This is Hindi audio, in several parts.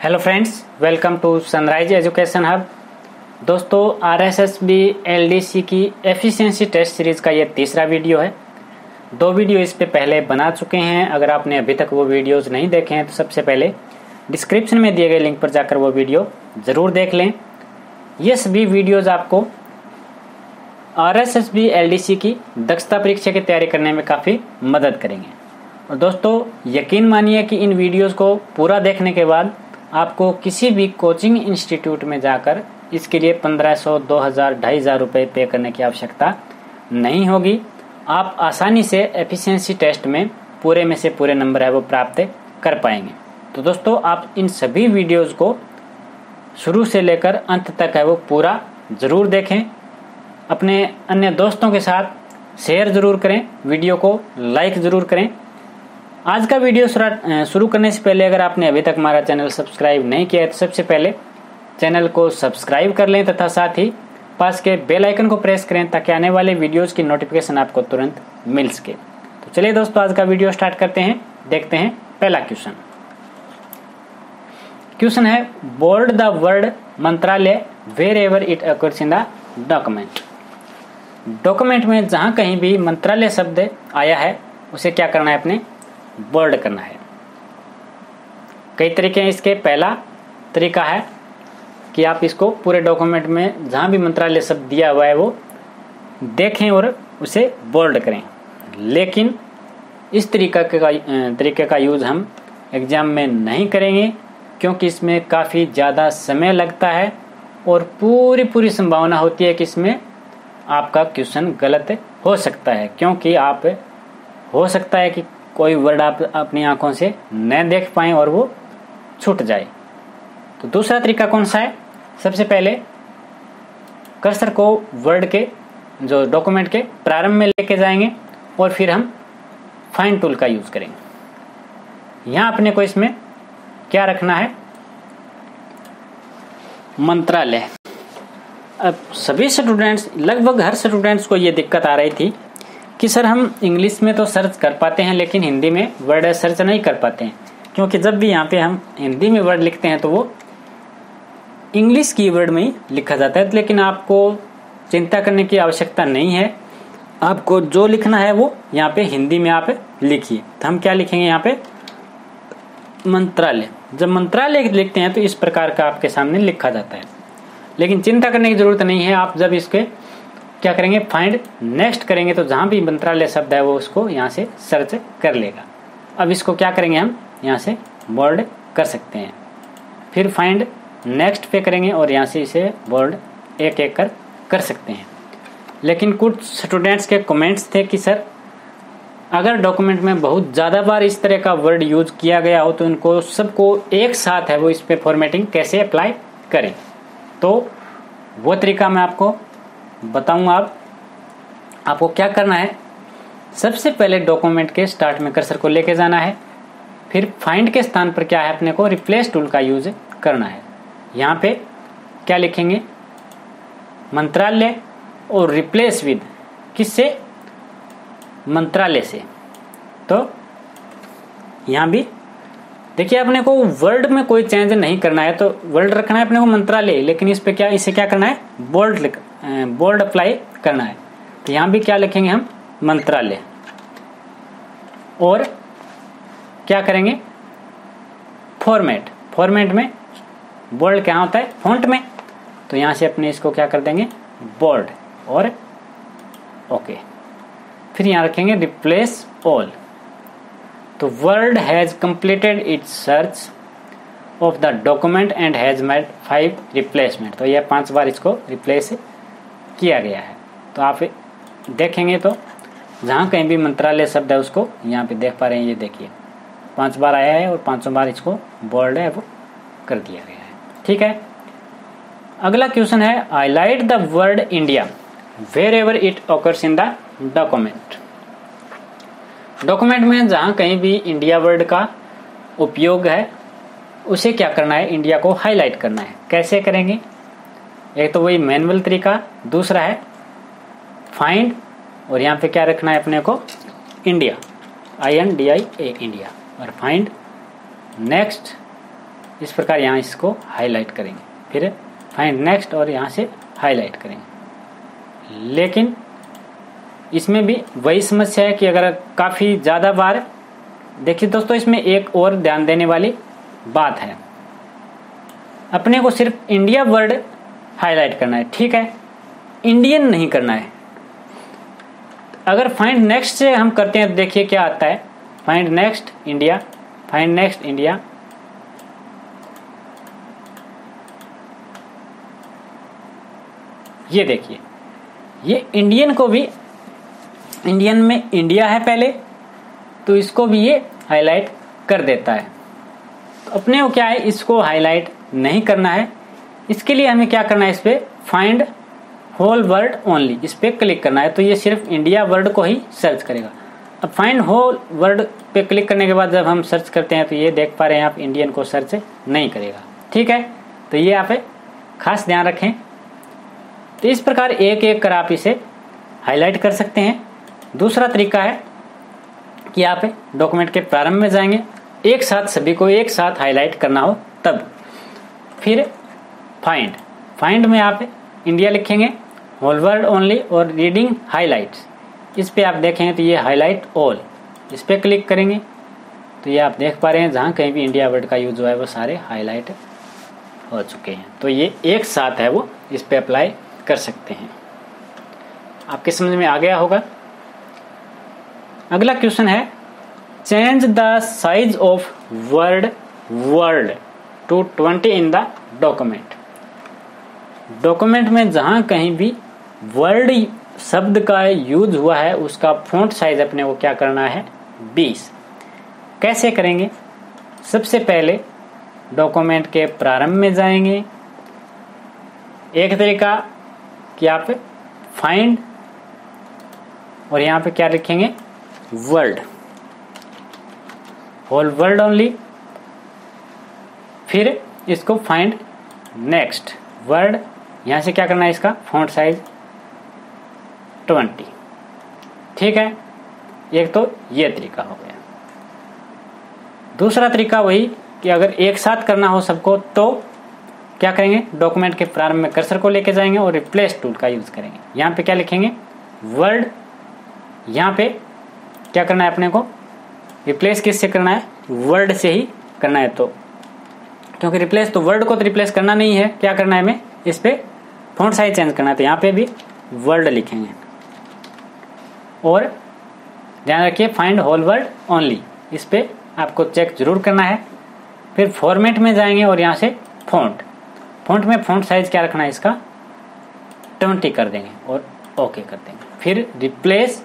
Hello friends welcome to Sunrise Education Hub दोस्तों R S S B L D C की एफिशिएंसी टेस्ट सीरीज़ का ये तीसरा वीडियो है। दो वीडियो इस पे पहले बना चुके हैं। अगर आपने अभी तक वो वीडियोस नहीं देखे हैं तो सबसे पहले डिस्क्रिप्शन में दिए गए लिंक पर जाकर वो वीडियो ज़रूर देख लें। ये सभी वीडियोज़ आपको R S S B L D C की दक्षता परीक्षा की तैयारी करने में काफ़ी मदद करेंगे। और दोस्तों, यकीन मानिए कि इन वीडियोज़ को पूरा देखने के बाद आपको किसी भी कोचिंग इंस्टीट्यूट में जाकर इसके लिए पंद्रह सौ, दो हज़ार, ढाई हज़ार रुपये पे करने की आवश्यकता नहीं होगी। आप आसानी से एफिशिएंसी टेस्ट में पूरे में से पूरे नंबर है वो प्राप्त कर पाएँगे। तो दोस्तों, आप इन सभी वीडियोज़ को शुरू से लेकर अंत तक है वो पूरा ज़रूर देखें। अपने अन्य दोस्तों के साथ शेयर ज़रूर करें, वीडियो को लाइक ज़रूर करें। आज का वीडियो शुरू करने से पहले अगर आपने अभी तक हमारा चैनल सब्सक्राइब नहीं किया है तो सबसे पहले चैनल को सब्सक्राइब कर लें तथा साथ ही पास के बेल आइकन को प्रेस करें ताकि आने वाले वीडियोस की नोटिफिकेशन आपको तुरंत मिल सके। तो चलिए दोस्तों, आज का वीडियो स्टार्ट करते हैं। देखते हैं पहला क्वेश्चन। क्वेश्चन है, बोर्ड द वर्ड मंत्रालय wherever it occurs in the document document में जहाँ कहीं भी मंत्रालय शब्द आया है, उसे क्या करना है अपने? बोल्ड करना है। कई तरीके हैं इसके। पहला तरीका है कि आप इसको पूरे डॉक्यूमेंट में जहाँ भी मंत्रालय शब्द दिया हुआ है वो देखें और उसे बोल्ड करें। लेकिन इस तरीका का तरीके का यूज़ हम एग्ज़ाम में नहीं करेंगे, क्योंकि इसमें काफ़ी ज़्यादा समय लगता है और पूरी पूरी संभावना होती है कि इसमें आपका क्वेश्चन गलत हो सकता है, क्योंकि आप, हो सकता है कि कोई वर्ड आप अपनी आँखों से न देख पाए और वो छूट जाए। तो दूसरा तरीका कौन सा है? सबसे पहले कर्सर को वर्ड के, जो डॉक्यूमेंट के प्रारंभ में लेके जाएँगे और फिर हम फाइन टूल का यूज़ करेंगे। यहाँ अपने को इसमें क्या रखना है? मंत्रालय। अब सभी स्टूडेंट्स लगभग हर स्टूडेंट्स को ये दिक्कत आ रही थी कि सर हम इंग्लिश में तो सर्च कर पाते हैं, लेकिन हिंदी में वर्ड सर्च नहीं कर पाते हैं। क्योंकि जब भी यहाँ पे हम हिंदी में वर्ड लिखते हैं तो वो इंग्लिश की वर्ड में ही लिखा जाता है। लेकिन आपको चिंता करने की आवश्यकता नहीं है। आपको जो लिखना है, वो यहाँ पे हिंदी में आप लिखिए। तो हम क्या लिखेंगे यहाँ पे? मंत्रालय। जब मंत्रालय लिखते हैं तो इस प्रकार का आपके सामने लिखा जाता है। लेकिन चिंता करने की ज़रूरत नहीं है। आप जब इसके क्या करेंगे? फाइंड नेक्स्ट करेंगे। तो जहाँ भी मंत्रालय शब्द है, वो उसको यहाँ से सर्च कर लेगा। अब इसको क्या करेंगे हम? यहाँ से बोल्ड कर सकते हैं। फिर फाइंड नेक्स्ट पे करेंगे और यहाँ से इसे बोल्ड एक एक कर कर सकते हैं। लेकिन कुछ स्टूडेंट्स के कमेंट्स थे कि, सर, अगर डॉक्यूमेंट में बहुत ज़्यादा बार इस तरह का वर्ड यूज़ किया गया हो तो उनको सबको एक साथ है वो इस पे फॉर्मेटिंग कैसे अप्लाई करें? तो वो तरीका मैं आपको बताऊँगा आप, आपको क्या करना है? सबसे पहले डॉक्यूमेंट के स्टार्ट में कर्सर को लेके जाना है। फिर फाइंड के स्थान पर क्या है अपने को? रिप्लेस टूल का यूज़ करना है। यहाँ पे क्या लिखेंगे? मंत्रालय और रिप्लेस विद किससे? मंत्रालय से। तो यहाँ भी देखिए, अपने को वर्ड में कोई चेंज नहीं करना है तो वर्ड रखना है अपने को मंत्रालय, लेकिन इस पे क्या, इसे क्या करना है? बोल्ड बोल्ड अप्लाई करना है। तो यहाँ भी क्या लिखेंगे हम? मंत्रालय। और क्या करेंगे? फॉर्मेट फॉर्मेट में बोल्ड क्या होता है? फॉन्ट में। तो यहाँ से अपने इसको क्या कर देंगे? बोल्ड और ओके फिर यहाँ रखेंगे रिप्लेस ऑल तो word has completed its search of the document and has made five replacement तो यह पाँच बार इसको रिप्लेस किया गया है। तो आप देखेंगे तो जहाँ कहीं भी मंत्रालय शब्द है उसको यहाँ पे देख पा रहे हैं, ये देखिए। पाँच बार आया है और पाँचों बार इसको बोल्ड है, वो कर दिया गया है। ठीक है? अगला क्वेश्चन है highlight the word India wherever it occurs in the document document में जहाँ कहीं भी इंडिया वर्ड का उपयोग है, उसे क्या करना है? इंडिया को हाईलाइट करना है। कैसे करेंगे? एक तो वही मैनुअल तरीका, दूसरा है फाइंड और यहाँ पे क्या रखना है अपने को? India I N D I A India और फाइंड नेक्स्ट इस प्रकार यहाँ इसको हाईलाइट करेंगे। फिर फाइंड नेक्स्ट और यहाँ से हाईलाइट करेंगे। लेकिन इसमें भी वही समस्या है कि अगर काफ़ी ज़्यादा बार, देखिए दोस्तों, इसमें एक और ध्यान देने वाली बात है। अपने को सिर्फ़ इंडिया वर्ड हाईलाइट करना है, ठीक है? इंडियन नहीं करना है। अगर फाइंड नेक्स्ट से हम करते हैं तो देखिए क्या आता है। Find next India find next India ये देखिए, ये इंडियन को भी इंडियन में इंडिया है पहले तो इसको भी ये हाईलाइट कर देता है। तो अपने को क्या है? इसको हाईलाइट नहीं करना है। इसके लिए हमें क्या करना है इस पर फाइंड होल वर्ड ओनली इस पर क्लिक करना है। तो ये सिर्फ़ इंडिया वर्ड को ही सर्च करेगा। अब फाइंड होल वर्ड पे क्लिक करने के बाद जब हम सर्च करते हैं तो ये देख पा रहे हैं आप इंडियन को सर्च नहीं करेगा। ठीक है? तो ये आप खास ध्यान रखें। तो इस प्रकार एक एक कर आप इसे हाईलाइट कर सकते हैं। दूसरा तरीका है कि आप डॉक्यूमेंट के प्रारंभ में जाएँगे। एक साथ सभी को एक साथ हाईलाइट करना हो तब। फिर फाइंड फाइंड में आप इंडिया लिखेंगे होल वर्ड ओनली और रीडिंग हाईलाइट्स इस पे आप देखेंगे तो ये हाईलाइट ऑल इस पे क्लिक करेंगे तो ये आप देख पा रहे हैं जहाँ कहीं भी इंडिया वर्ड का यूज़ हुआ है वो सारे हाईलाइट हो चुके हैं। तो ये एक साथ है वो, इस पे अप्लाई कर सकते हैं। आपके समझ में आ गया होगा। अगला क्वेश्चन है change the size of word word to twenty in the document document में जहाँ कहीं भी वर्ड शब्द का यूज़ हुआ है, उसका फोंट साइज़ अपने को क्या करना है? 20 कैसे करेंगे? सबसे पहले डॉक्यूमेंट के प्रारंभ में जाएँगे। एक तरीका कि आप फाइंड और यहाँ पे क्या लिखेंगे? वर्ल्ड होल वर्ल्ड ओनली फिर इसको फाइंड नेक्स्ट वर्ड यहाँ से क्या करना है इसका? फॉन्ट साइज़ ट्वेंटी ठीक है? एक तो ये तरीका हो गया। दूसरा तरीका वही कि अगर एक साथ करना हो सबको तो क्या करेंगे? डॉक्यूमेंट के प्रारंभ में कर्सर को लेके जाएँगे और रिप्लेस टूल का यूज़ करेंगे। यहाँ पे क्या लिखेंगे? वर्ड यहाँ पे क्या करना है अपने को? रिप्लेस किससे करना है? वर्ड से ही करना है तो। क्योंकि रिप्लेस तो वर्ड को तो रिप्लेस करना नहीं है। क्या करना है हमें? इस पे फॉन्ट साइज़ चेंज करना है तो यहाँ पे भी वर्ड लिखेंगे। और ध्यान रखिए फाइंड होल वर्ड ओनली इस पे आपको चेक ज़रूर करना है। फिर फॉर्मेट में जाएँगे और यहाँ से फॉन्ट फॉन्ट में फॉन्ट साइज़ क्या रखना है इसका? ट्वेंटी कर देंगे और ओके कर देंगे। फिर रिप्लेस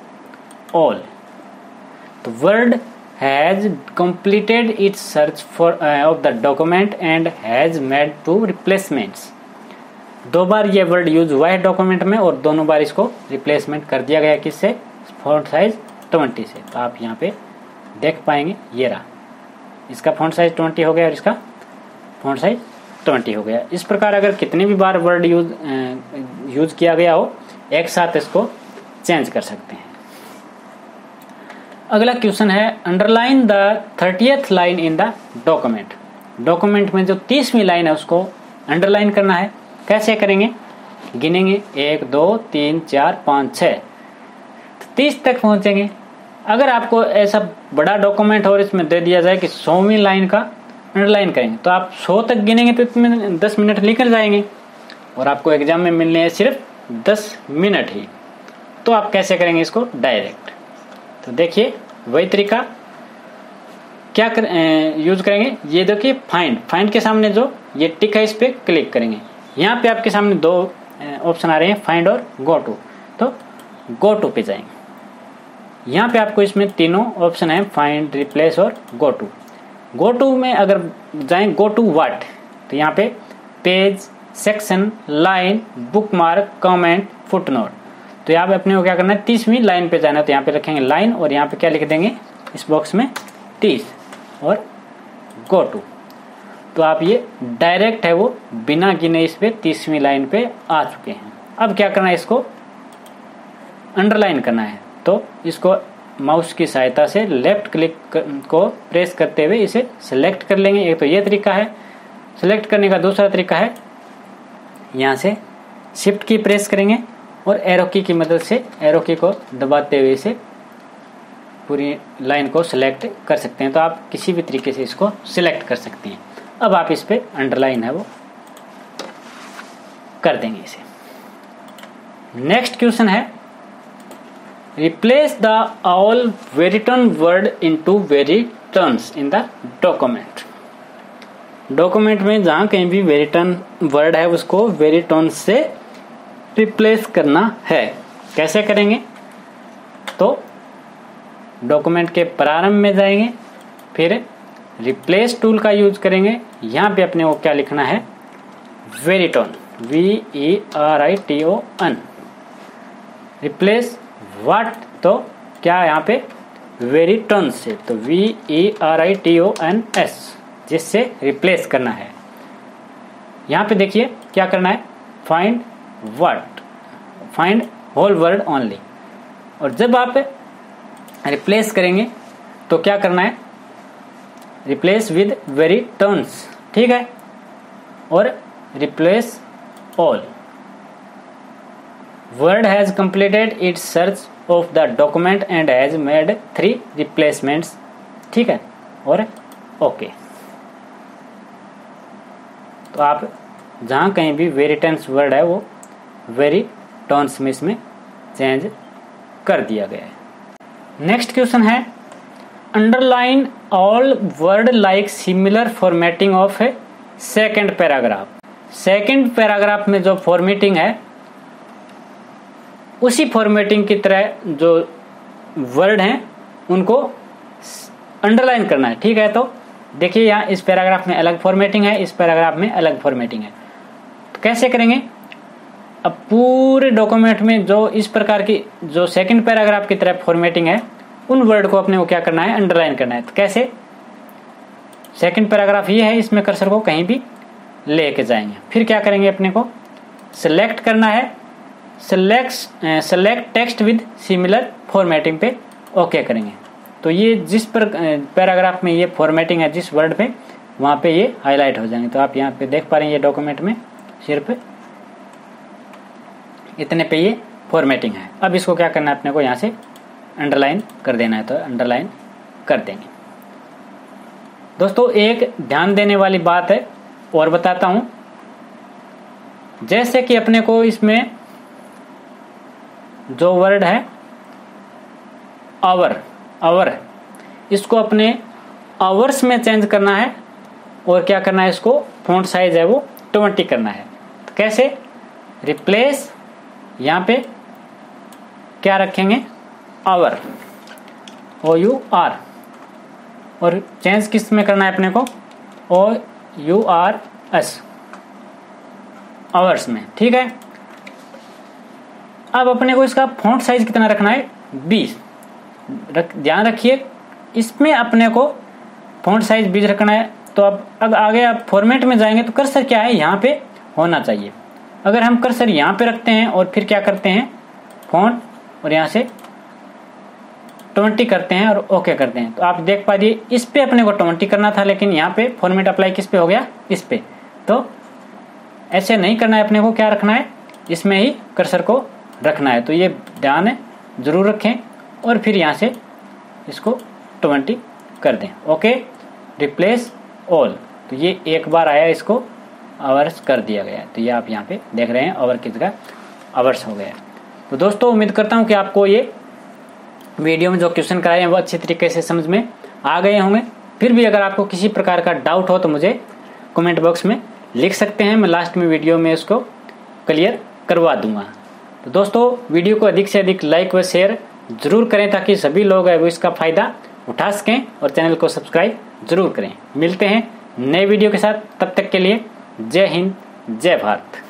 ऑल तो word completed its search for uh, of the document and has made two replacements दो बार ये वर्ड यूज़ हुआ है डॉक्यूमेंट में और दोनों बार इसको रिप्लेसमेंट कर दिया गया किससे? फॉन्ट साइज़ 20 से। तो आप यहाँ पे देख पाएँगे, ये रहा। इसका फॉन्ट साइज़ 20 हो गया और इसका फॉन्ट साइज़ 20 हो गया। इस प्रकार अगर कितने भी बार वर्ड यूज़ यूज़ किया गया हो, एक साथ इसको चेंज कर सकते हैं। अगला क्वेश्चन है, underline the thirtieth line in the document. Document में जो तीसवीं लाइन है, उसको अंडरलाइन करना है। कैसे करेंगे? गिनेंगे। एक दो तीन चार पाँच छः तो तीस तक पहुँचेंगे। अगर आपको ऐसा बड़ा डॉक्यूमेंट और इसमें दे दिया जाए कि सौवीं लाइन का अंडरलाइन करेंगे तो आप सौ तक गिनेंगे तो इसमें दस मिनट निकल जाएँगे। और आपको एग्ज़ाम में मिलने हैं सिर्फ़ दस मिनट ही। तो आप कैसे करेंगे इसको? डायरेक्ट। तो देखिए वही तरीका। क्या कर, ए, यूज़ करेंगे? ये देखिए फाइंड। फाइंड के सामने जो ये टिक है इस पर क्लिक करेंगे। यहाँ पे आपके सामने दो ऑप्शन आ रहे हैं फाइंड और गो टू तो गो टू पे जाएँगे यहाँ पे आपको इसमें तीनों ऑप्शन है फाइंड रिप्लेस और गो टू गो टू में अगर जाए गो टू वाट तो यहाँ पे page section line bookmark comment footnote तो यहाँ पे अपने को क्या करना है, तीसवीं लाइन पे जाना है तो यहाँ पे रखेंगे लाइन और यहाँ पे क्या लिख देंगे? इस बॉक्स में तीस और गो टू तो आप ये डायरेक्ट है वो, बिना गिने इस पे तीसवीं लाइन पे आ चुके हैं। अब क्या करना है इसको? अंडरलाइन करना है। तो इसको माउस की सहायता से लेफ़्ट क्लिक को प्रेस करते हुए इसे सिलेक्ट कर लेंगे। एक तो ये तरीका है। सिलेक्ट करने का दूसरा तरीका है, यहाँ से शिफ्ट की प्रेस करेंगे और एरो की की मदद से एरो की को दबाते हुए इसे पूरी लाइन को सिलेक्ट कर सकते हैं। तो आप किसी भी तरीके से इसको सिलेक्ट कर सकते हैं। अब आप इस पर अंडरलाइन है वो। कर देंगे इसे। नेक्स्ट क्वेश्चन है। Replace the all Veriton word into Veritons in the document document में जहाँ कहीं भी वेरिटर्न वर्ड है, उसको वेरी वेरिटर्न से रिप्लेस करना है। कैसे करेंगे? तो डॉक्यूमेंट के प्रारंभ में जाएँगे, फिर रिप्लेस टूल का यूज़ करेंगे। यहाँ पे अपने को क्या लिखना है? Veriton V E R I T O N replace what तो क्या यहाँ पे? वेरिटोन से तो V E R I T O N S जिससे रिप्लेस करना है। यहाँ पे देखिए क्या करना है? Find word find whole word only और जब आप रिप्लेस करेंगे तो क्या करना है? रिप्लेस विद वेरी टर्न्स ठीक है? और replace all word has completed its search of the document and has made three replacements ठीक है? और ओके okay. तो आप जहाँ कहीं भी वेरी टेंस वर्ड है, वो वेरी टर्न्स में इसमें चेंज कर दिया गया है। नेक्स्ट क्वेश्चन है underline all word like similar formatting of a second paragraph second paragraph में जो फॉर्मेटिंग है, उसी फॉर्मेटिंग की तरह जो वर्ड हैं, उनको अंडरलाइन करना है। ठीक है तो? देखिए यहाँ इस पैराग्राफ में अलग फॉर्मेटिंग है, इस पैराग्राफ में अलग फॉर्मेटिंग है। तो कैसे करेंगे? अब पूरे डॉक्यूमेंट में जो इस प्रकार की जो सेकंड पैराग्राफ की तरह फॉर्मेटिंग है उन वर्ड को अपने को क्या करना है? अंडरलाइन करना है। तो कैसे? सेकंड पैराग्राफ ये है, इसमें कर्सर को कहीं भी लेके जाएँगे। फिर क्या करेंगे अपने को? सिलेक्ट करना है। Select select text with similar formatting पे ओके करेंगे। तो ये जिस पर पैराग्राफ में ये फॉर्मेटिंग है, जिस वर्ड पे, वहाँ पे ये हाईलाइट हो जाएँगे। तो आप यहाँ पे देख पा रहे हैं ये डॉक्यूमेंट में सिर्फ़ इतने पे ये फॉर्मेटिंग है। अब इसको क्या करना है? अपने को यहाँ से अंडरलाइन कर देना है तो अंडरलाइन कर देंगे। दोस्तों, एक ध्यान देने वाली बात है, और बताता हूँ। जैसे कि अपने को इसमें जो वर्ड है आवर आवर इसको अपने आवर्स में चेंज करना है, और क्या करना है इसको? फ़ोन साइज़ है वो ट्वेंटी करना है। तो कैसे? रिप्लेस यहाँ पे क्या रखेंगे? आवर। O U R. और चेंज किसमें करना है अपने को? O U R S. Hours में ठीक है? अब अपने को इसका फॉन्ट साइज़ कितना रखना है? बीस। रख, ध्यान रखिए इसमें अपने को फॉन्ट साइज़ बीस रखना है। तो अब अब आगे आप फॉर्मेट में जाएँगे तो कर्सर क्या है? यहाँ पे होना चाहिए। अगर हम कर्सर यहाँ पे रखते हैं और फिर क्या करते हैं? फॉन्ट और यहाँ से ट्वेंटी करते हैं और ओके करते हैं। तो आप देख पा रही इस पे अपने को ट्वेंटी करना था, लेकिन यहाँ पे फॉर्मेट अप्लाई किस पे हो गया? इस पे। तो ऐसे नहीं करना है अपने को, क्या रखना है? इसमें ही कर्सर को रखना है। तो ये ध्यान है, ज़रूर रखें और फिर यहाँ से इसको ट्वेंटी कर दें। ओके? रिप्लेस ऑल तो ये एक बार आया, इसको आवर्स कर दिया गया तो ये आप यहाँ पे देख रहे हैं ओवर की जगह आवर्स हो गया तो दोस्तों, उम्मीद करता हूँ कि आपको ये वीडियो में जो क्वेश्चन कराए हैं, वो अच्छी तरीके से समझ में आ गए होंगे। फिर भी अगर आपको किसी प्रकार का डाउट हो तो मुझे कमेंट बॉक्स में लिख सकते हैं। मैं लास्ट में वीडियो में इसको क्लियर करवा दूँगा। तो दोस्तों वीडियो को अधिक से अधिक लाइक व शेयर ज़रूर करें, ताकि सभी लोग है वो इसका फ़ायदा उठा सकें और चैनल को सब्सक्राइब ज़रूर करें। मिलते हैं नए वीडियो के साथ। तब तक के लिए जय हिंद, जय भारत।